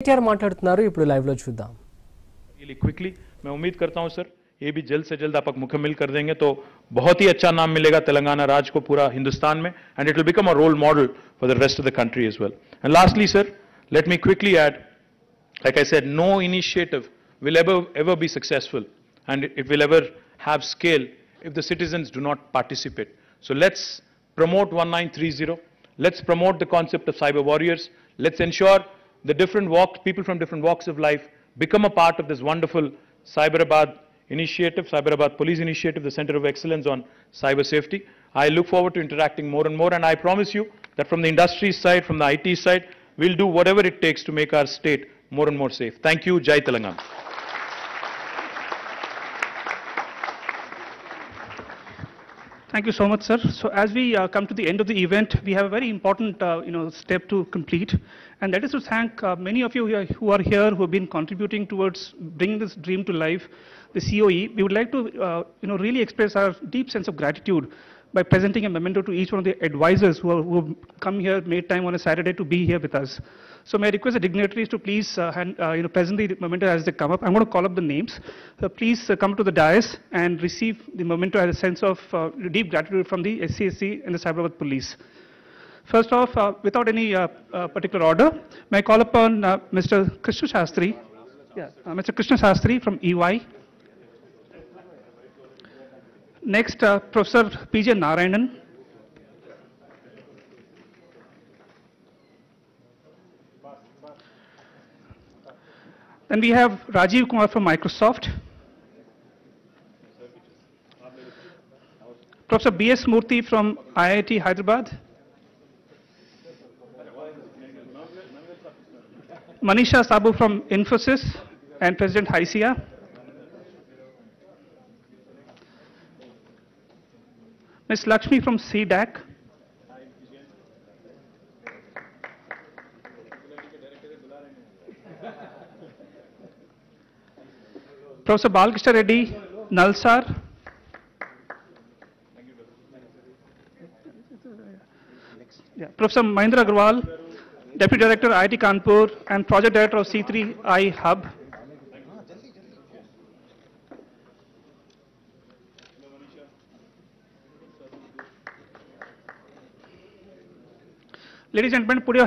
కేటీఆర్ మాట్లాడుతున్నారు ఇప్పుడు లైవ్ లో చూద్దాం really quickly मैं उम्मीद करता हूं सर ये भी जल्द से जल्द आप मुकम्मल कर देंगे तो बहुत ही अच्छा नाम मिलेगा तेलंगाना राज्य को पूरा हिंदुस्तान में and it will become a role model for the rest of the country as well and lastly sir let me quickly add like I said, no initiative will ever, ever be successful and it, it will ever have scale if the citizens do not participate. So let's promote 1930. Let's promote the concept of cyber warriors. Let's ensure the different walks, people from different walks of life become a part of this wonderful Cyberabad initiative, Cyberabad Police Initiative, the Center of Excellence on Cyber Safety. I look forward to interacting more and more and I promise you that from the industry side, from the IT side, we'll do whatever it takes to make our state more and more safe. Thank you. Jai Telangana. Thank you so much, sir. So as we uh, come to the end of the event, we have a very important, uh, you know, step to complete, and that is to thank uh, many of you who are, here who have been contributing towards bringing this dream to life, the COE. We would like to, uh, you know, really express our deep sense of gratitude by presenting a memento to each one of the advisors who, have come here, made time on a Saturday to be here with us. So may I request the dignitaries to please, uh, hand, uh, you know, present the memento as they come up. I'm going to call up the names. So please uh, come to the dais and receive the memento as a sense of uh, deep gratitude from the SCSC and the Cyberabad Police. First off, uh, without any uh, particular order, may I call upon Mr. Krishna Shastri, yeah, Mr. Krishna Shastri from EY. Next, uh, Professor P.J. Narayanan. Then we have Rajiv Kumar from Microsoft. Professor B.S. Murty from IIT Hyderabad. Manisha Saboo from Infosys and President HYSEA. Ms. Lakshmi from CDAC. Professor Balkrishna Reddy, Nalsar. Yeah. Professor Mahindra Agarwal, Deputy Director IIT Kanpur and Project Director of C3I Hub. Gentlemen, put your